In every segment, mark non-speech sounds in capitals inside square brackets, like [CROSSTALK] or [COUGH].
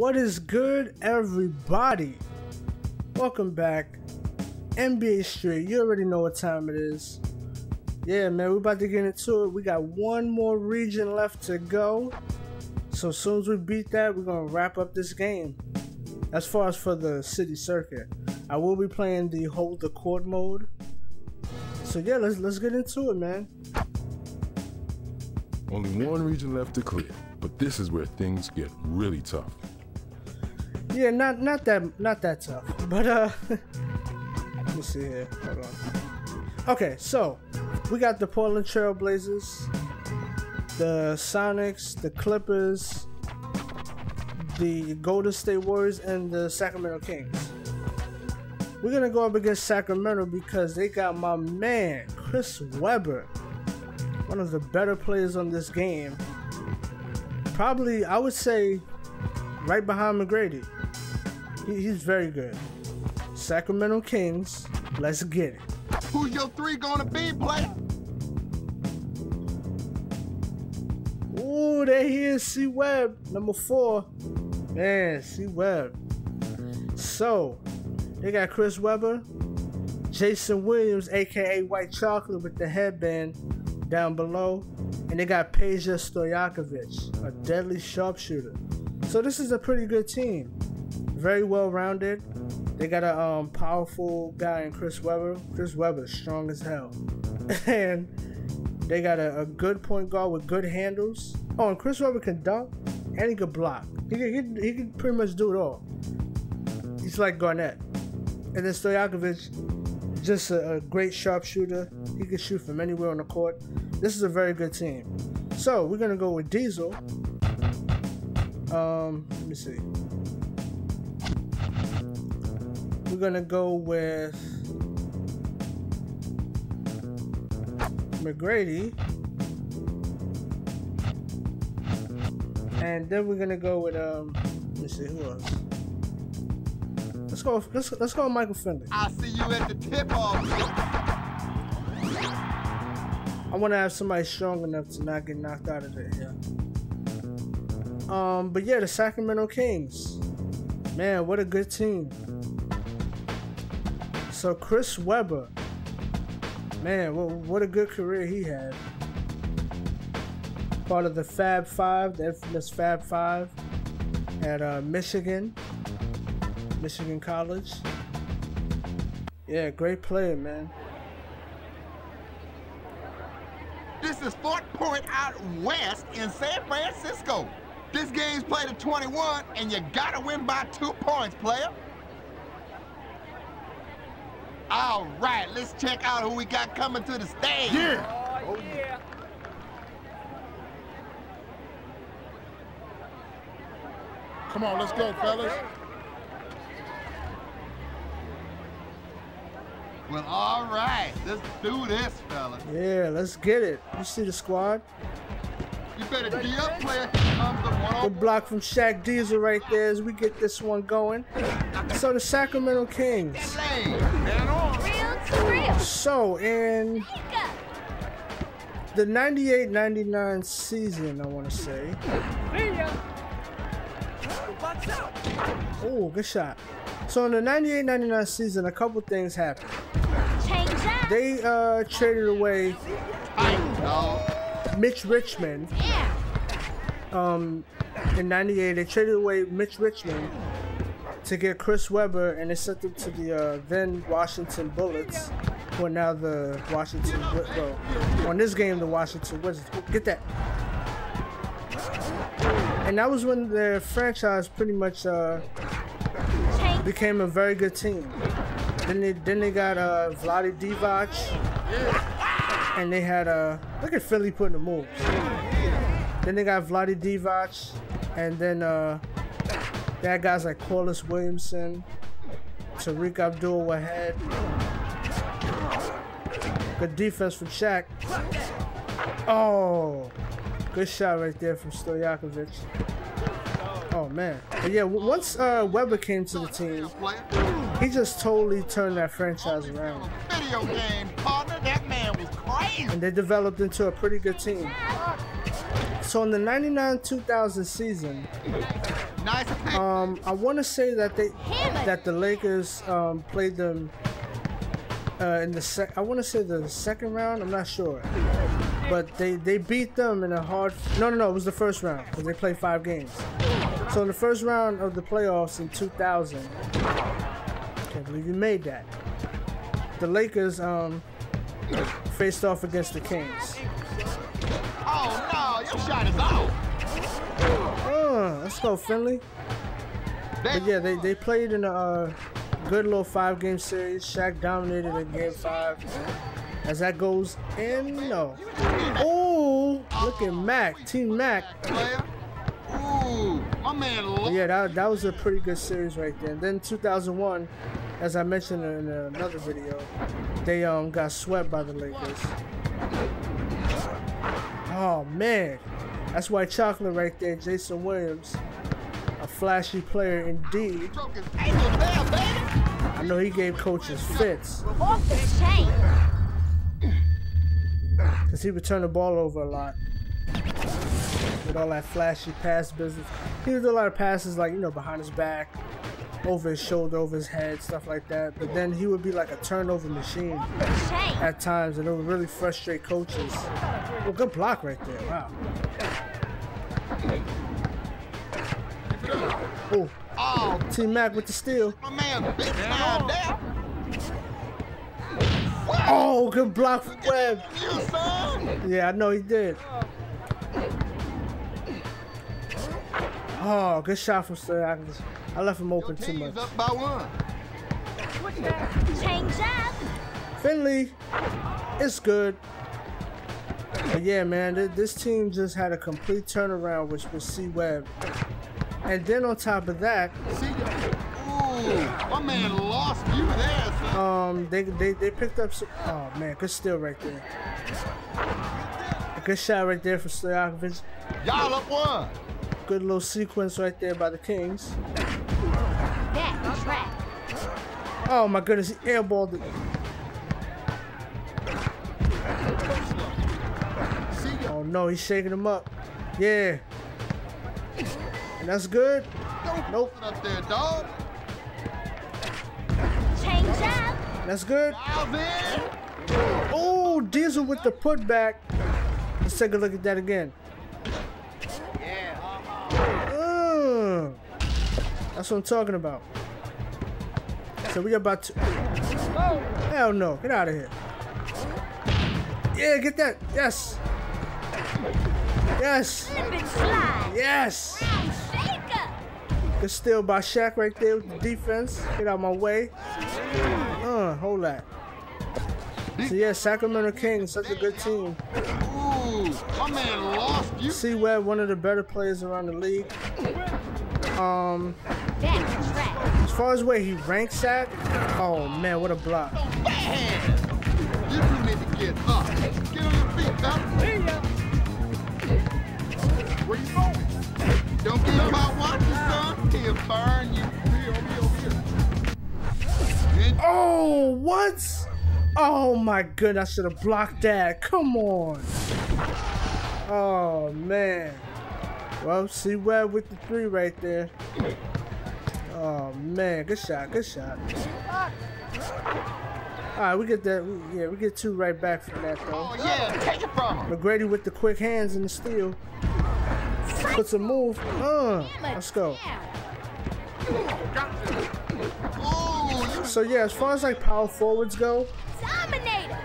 What is good, everybody? Welcome back. NBA Street, you already know what time it is. Yeah, man, we're about to get into it. We got one more region left to go. So as soon as we beat that, we're gonna wrap up this game. As far as for the city circuit, I will be playing the hold the court mode. So yeah, let's let's get into it, man. Only one region left to clear, but this is where things get really tough. Yeah, not not that not that tough, but uh, [LAUGHS] let me see here. Hold on. Okay, so we got the Portland Trailblazers, the Sonics, the Clippers, the Golden State Warriors, and the Sacramento Kings. We're gonna go up against Sacramento because they got my man Chris Webber, one of the better players on this game. Probably, I would say, right behind McGrady. He, he's very good. Sacramento Kings, let's get it. Who's your three gonna be, player? Ooh, there he is, C Webb, number four. Man, C Webb. So, they got Chris Webber, Jason Williams, aka White Chocolate, with the headband down below, and they got Peja Stojakovic, a deadly sharpshooter. So this is a pretty good team, very well rounded. They got a um, powerful guy in Chris Webber. Chris Webber, strong as hell, [LAUGHS] and they got a, a, good point guard with good handles. Oh, and Chris Webber can dunk and he can block. He can, he, he can pretty much do it all. He's like Garnett. And then Stojakovic, just a, a great sharpshooter. He can shoot from anywhere on the court. This is a very good team. So we're gonna go with Diesel. Um, let me see. We're gonna go with McGrady. And then we're gonna go with um let me see who else. Let's go let's let's go with Michael Finley. I see you at the tip off. I wanna have somebody strong enough to not get knocked out of there, yeah. Um but yeah, the Sacramento Kings. Man, what a good team. So Chris Webber. Man, what, what a good career he had. Part of the Fab Five, the infamous Fab Five at uh, Michigan, Michigan College. Yeah, great player, man. This is Fort Point out west in San Francisco. This game's played at 21, and you gotta win by two points, player. All right, let's check out who we got coming to the stage. Yeah! Oh, yeah. Come on, let's go, fellas. Well, all right, let's do this, fella. Yeah, let's get it. You see the squad? You better be up, player. Here comes the one Good block from Shaq Diesel right there as we get this one going. So the Sacramento Kings. lane. Man on. Real to real. So in the 98-99 season, I want to say. Oh, good shot. So in the 98-99 season, a couple things happened. They uh, traded away Tight, dog. Mitch Richmond Yeah. um, in '98. They traded away Mitch Richmond to get Chris Webber, and they sent him to the uh, then Washington Bullets, who are now the Washington. Well, on this game, the Washington Wizards. Get that. And that was when their franchise pretty much uh, became a very good team. Then they then they got uh, Vlade Divac, and they had uh, look at Philly putting the moves. Then they got Vlade Divac, and then uh, they had guys like Corliss Williamson, Tariq Abdul-Wahad. Good defense from Shaq. Oh, good shot right there from Stojakovic. Oh man, but yeah, once uh, Webber came to the team, he just totally turned that franchise around, Video game partner, man was crazy. and they developed into a pretty good team. So in the 99-2000 season, Um, I want to say that they that the Lakers um, played them uh, in the sec. I want to say the second round. I'm not sure, but they they beat them in a hard. No, no, no. It was the first round because they played five games. So in the first round of the playoffs in 2000, I can't believe you made that. The Lakers um, faced off against the Kings. oh no, your shot is off. Uh, let's go Finley. But yeah, they, they played in a uh, good little five game series. Shaq dominated in game five. As that goes in, no. Oh, look at Mac, T Mac. Ooh, my man. Yeah, that, that was a pretty good series right there. And then 2001, as I mentioned in another video, they um got swept by the Lakers. Oh man, that's White Chocolate right there, Jason Williams. A flashy player indeed. I know he gave coaches fits because he would turn the ball over a lot. With all that flashy pass business. He would do a lot of passes like, you know, behind his back, over his shoulder, over his head, stuff like that. But then he would be like a turnover machine at times and it would really frustrate coaches. Well, good block right there. Wow. Oh, Oh, T Mac with the steal. my man, big time there. Oh, good block for Webb. Yeah, I know he did. Oh, good shot from Sir Stojakovic. I left him open too much. Up by one. Change up. Finley, it's good. But yeah, man, th- this team just had a complete turnaround with, with C Webb. And then on top of that, Ooh, my man lost you there, son. um, they, they, they picked up some. Oh man, good steal right there. A good shot right there for Stojakovic. Y'all up one. Good little sequence right there by the Kings. Oh my goodness, he airballed it. Oh no, he's shaking him up. Yeah. And that's good. Nope. up there, dog. Change up. That's good. Oh, Diesel with the putback. Let's take a look at that again. Mm. That's what I'm talking about. So we about to. Hell no! Get out of here. Yeah, get that. Yes. Yes. Slip and. Yes. Shaker. Good steal by Shaq right there with the defense. Get out my way. Uh, hold that. So yeah, Sacramento Kings, such a good team. Ooh, my man lost you. C Webb, one of the better players around the league. Um, Back track. As far as where he ranks at, oh man, what a block. Where. Oh, what? Oh my goodness, I should have blocked that. Come on. Oh man. Well, C Webb with the three right there. Oh man, good shot, good shot. All right, we get that. we- Yeah, we get two right back from that though. Oh, yeah, take it from him. McGrady with the quick hands and the steal. Puts a move. Uh, let's go. So yeah, as far as like power forwards go, Dominator.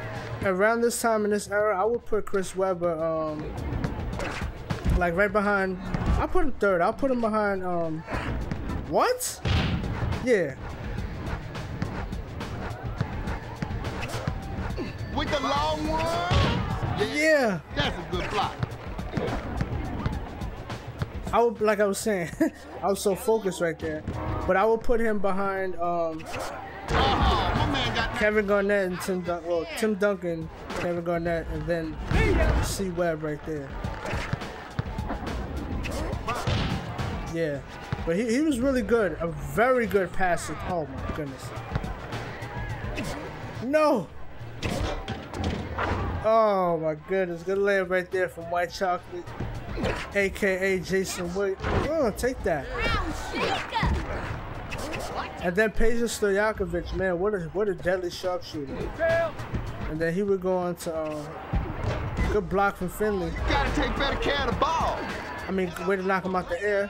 around this time in this era, I would put Chris Webber, um, like right behind. I'll put him third. I'll put him behind. Um, what? Yeah, with the long one. Yeah, yeah. that's a good block. I would, like I was saying, [LAUGHS] I was so focused right there, but I would put him behind um, Uh-huh, Kevin Garnett and Tim Dun- well, Tim Duncan, Kevin Garnett, and then C Webb right there. Yeah, but he, he was really good, a very good passer. Oh my goodness. No. Oh my goodness, good layup right there from White Chocolate. aka Jason Williams. Oh, take that. And then Peja Stojakovic, man, what a what a deadly sharpshooter. And then he would go on to uh, good block from Finley. You gotta take better care of the ball. I mean, way to knock him out the air.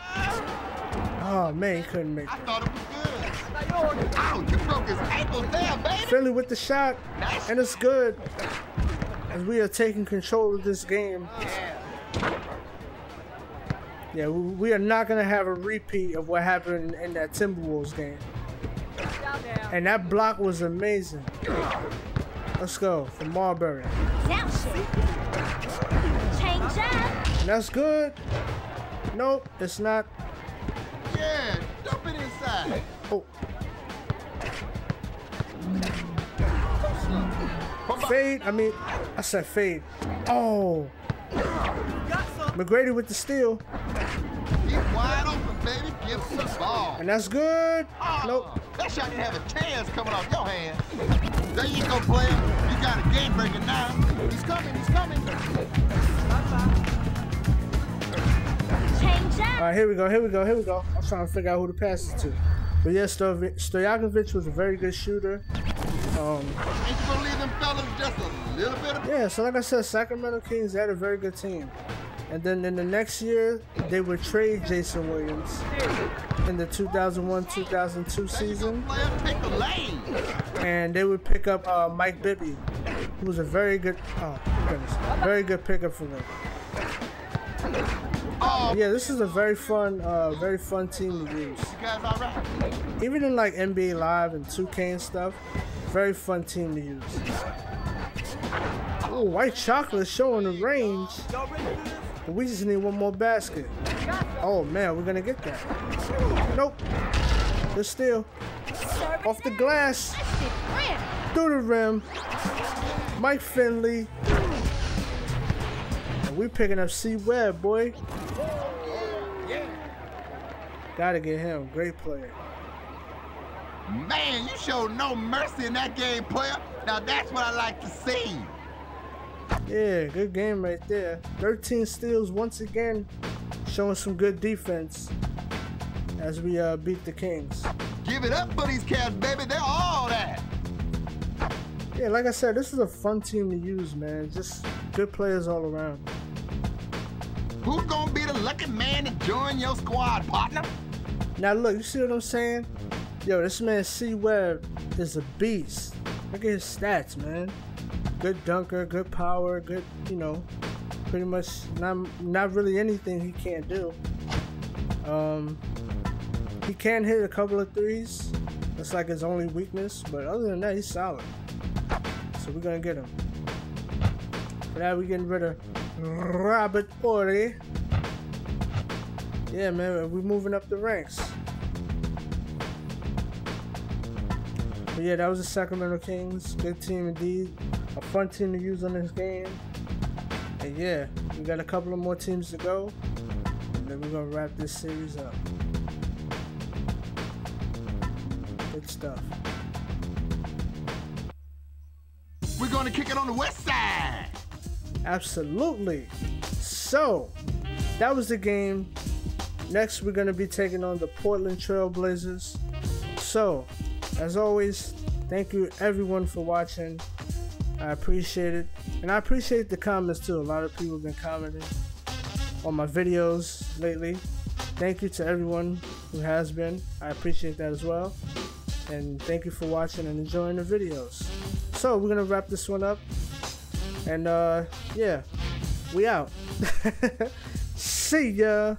Oh man, he couldn't make I it. thought it was good. Ow, you broke his ankle there, baby. Finley with the shot, and it's good. As we are taking control of this game. Yeah, we we are not gonna have a repeat of what happened in that Timberwolves game. And that block was amazing. Let's go for Marbury. Now shaker. Change up. And that's good. Nope, it's not. Yeah, dump it inside. Oh. Fade. I mean, I said fade. Oh. McGrady with the steal, He's wide open, baby. Give him the ball. and that's good. Oh, Nope. That shot didn't have a chance coming off your hand. There you go, player. You got a game breaker now. He's coming. He's coming. Change All right, here we go. Here we go. Here we go. I'm trying to figure out who to pass it to. But yeah, Stoj- Stojakovic was a very good shooter. Um, Ain't you gonna leave them fellas just a little bit of Yeah, so like I said, Sacramento Kings they had a very good team. And then in the next year, they would trade Jason Williams in the 2001-2002 season, player? Take the lane. and they would pick up uh, Mike Bibby, who was a very good, oh goodness, very good pickup for them. Yeah, this is a very fun, uh, very fun team to use. you guys all right? Even in like NBA Live and 2K and stuff, very fun team to use. Oh, white chocolate showing the range. But we just need one more basket. Oh man, we're gonna get that. Nope. Good steal. Off the glass. Through the rim. Mike Finley. And we picking up C Webb, boy. Gotta get him. Great player. Man, you showed no mercy in that game, player. Now that's what I like to see. Yeah, good game right there. 13 steals once again, showing some good defense as we uh, beat the Kings. Give it up for these cats, baby. They're all that. Yeah, like I said, this is a fun team to use, man. Just good players all around. Who's gonna be the lucky man to join your squad, partner? Now look, you see what I'm saying? Yo, this man C Webb is a beast. Look at his stats, man. Good dunker, good power, good, you know, pretty much not not really anything he can't do. Um, he can hit a couple of threes. That's like his only weakness, but other than that, he's solid. So we're gonna get him. For that, we're getting rid of Robert Horry. Yeah, man, we're moving up the ranks. But yeah, that was the Sacramento Kings. Good team indeed. A fun team to use on this game. And yeah, we got a couple of more teams to go. And then we're gonna wrap this series up. Good stuff. We're gonna kick it on the west side. Absolutely. So, that was the game. Next, we're going to be taking on the Portland Trailblazers. So, as always, thank you everyone for watching. I appreciate it. And I appreciate the comments too. A lot of people have been commenting on my videos lately. Thank you to everyone who has been. I appreciate that as well. And thank you for watching and enjoying the videos. So, we're going to wrap this one up. And uh yeah, we out. [LAUGHS] See ya.